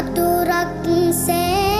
වතුරක් සෑමත්